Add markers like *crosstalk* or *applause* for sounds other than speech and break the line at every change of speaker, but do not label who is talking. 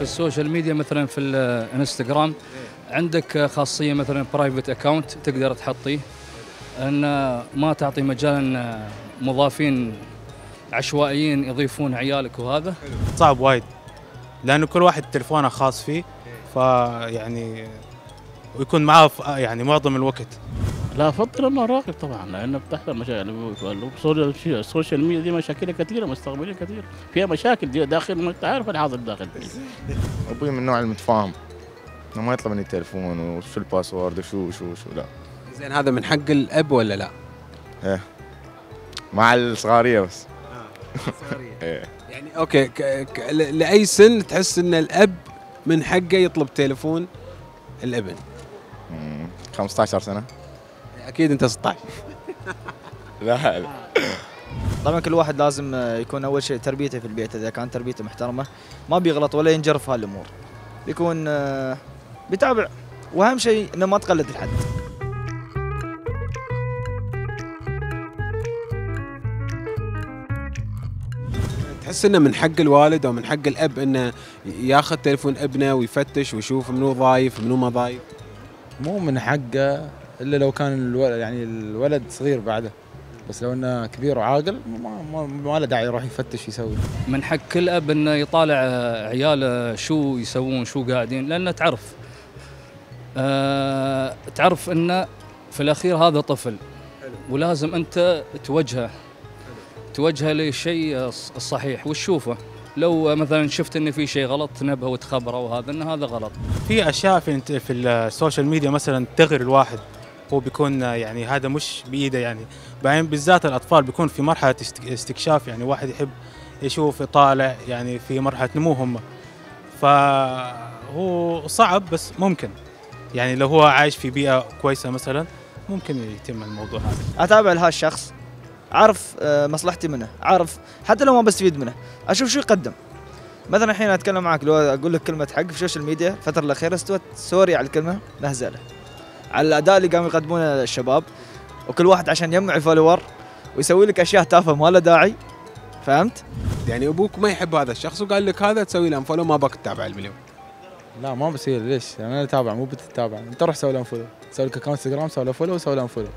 ال social media مثلا في الانستغرام. عندك خاصية مثلا private account تقدر تحطيه إن ما تعطي مجال ان مضافين عشوائيين يضيفون عيالك وهذا.
صعب وايد لأنه كل واحد تلفونه خاص فيه فيعني ويكون معاه في- يعني معظم الوقت.
لا افضل انه راقب طبعا لأنه بتحصل مشاكل. ال social- ال social media دي مشاكلها كثيره مستقبليه كثيره فيها مشاكل دي داخل ما أنت عارف الحاضر داخل
أبوي من النوع المتفاهم. إنه ما يطلب مني التليفون وشو ال password وشو وشو وشو لا.
زين هذا من حق الأب ولا لا؟
مع الصغارية بس. *laughs* إيه.
يعني okay ك... ك... ل- لأي سن تحس إن الأب من حقه يطلب تليفون الابن؟
مم. 15 سنة.
أكيد أنت 16 *laughs*
لا لا
طبعا كل واحد لازم يكون أول شيء تربيته في البيت إذا كان تربيته محترمة ما بيغلط ولا ينجرف هالأمور. بيكون آه، بيتابع. وأهم شيء إنه ما تقلد الحد.
تحس إنه من حق الوالد أو من حق الأب إنه ياخذ تليفون ابنه ويفتش ويشوف منو ضايف منو ما ضايف؟
مو من حقه. إلا لو كان الولد يعني الولد صغير بعده. بس لو إنه كبير وعاقل ما ما, ما له داعي يروح يفتش يسوي.
من حق كل أب إنه يطالع عياله شو يسوون شو قاعدين لأنه تعرف. آه تعرف إنه في الأخير هذا طفل. ولازم أنت توجهه. توجهه للشيء الص- الصحيح وتشوفه لو مثلا شفت إن في شيء غلط تنبهه وتخبره وهذا إن هذا غلط.
في أشياء في في ال social media مثلا تغري الواحد. هو بيكون يعني هذا مش بإيده يعني. بعدين بالذات الأطفال بيكون في مرحلة است- استكشاف يعني واحد يحب يشوف يطالع يعني في مرحلة نمو هم فهو صعب بس ممكن. يعني لو هو عايش في بيئة كويسة مثلا ممكن يتم الموضوع هذا.
أتابع لهذا الشخص أعرف آه، مصلحتي منه أعرف حتى لو ما بستفيد منه. أشوف شو يقدم. مثلا الحين أتكلم معك لو أقول لك كلمة حق في ال social media الفترة الأخيرة استوت sorry على الكلمة مهزله على الأداء اللي قاموا يقدمونه الشباب وكل واحد عشان يجمع follower ويسوي لك أشياء تافهة ما لها داعي فهمت؟
يعني أبوك ما يحب هذا الشخص وقال لك هذا تسوي له unfollow ما باك تتابع المليون.
لا ما بصير. ليش؟ يعني أنا أتابع مو بتتابع. أنت روح سوي له follow سوي لك account انستغرام سوي له follow وسوي له follow